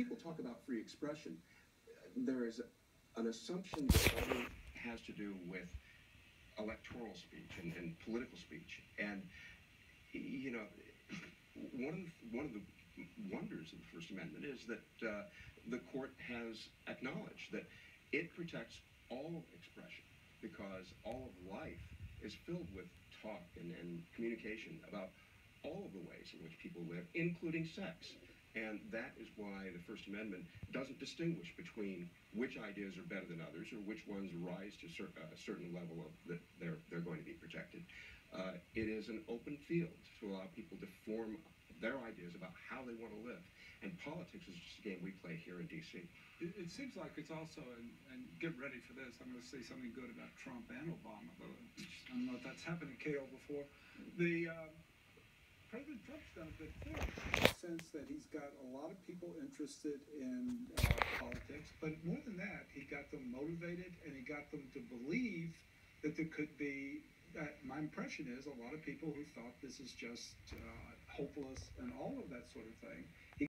people talk about free expression, there is an assumption that has to do with electoral speech and, and political speech. And, you know, one of, the, one of the wonders of the First Amendment is that uh, the court has acknowledged that it protects all expression because all of life is filled with talk and, and communication about all of the ways in which people live, including sex. And that is why the First Amendment doesn't distinguish between which ideas are better than others or which ones rise to cer- a certain level of that they're, they're going to be protected. Uh, it is an open field to allow people to form their ideas about how they want to live. And politics is just a game we play here in D.C. It, it seems like it's also, and, and get ready for this, I'm going to say something good about Trump and Obama, I don't know if that's happened to KO before. The Trump's done a good thing in the sense that he's got a lot of people interested in uh, politics, but more than that, he got them motivated and he got them to believe that there could be. Uh, my impression is a lot of people who thought this is just uh, hopeless and all of that sort of thing. He